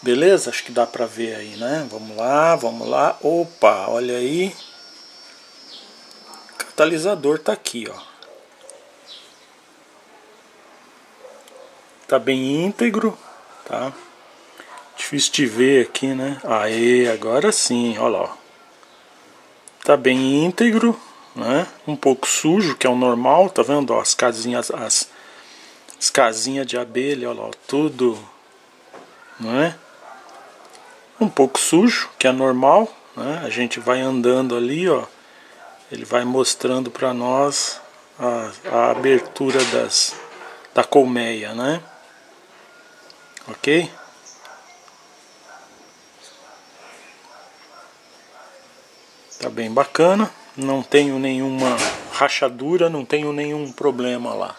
Beleza? Acho que dá pra ver aí, né? Vamos lá, vamos lá. Opa, olha aí. O catalisador tá aqui, ó. Tá bem íntegro, tá? Difícil de ver aqui, né? Aê, agora sim, olha lá. Tá bem íntegro, né? Um pouco sujo, que é o normal, tá vendo? Ó, as casinhas, as, as casinhas de abelha, olha lá, tudo, não é? Um pouco sujo, que é normal, né? A gente vai andando ali, ó, ele vai mostrando para nós a, a abertura das, da colmeia, né? Ok? Tá bem bacana, não tenho nenhuma rachadura, não tenho nenhum problema lá.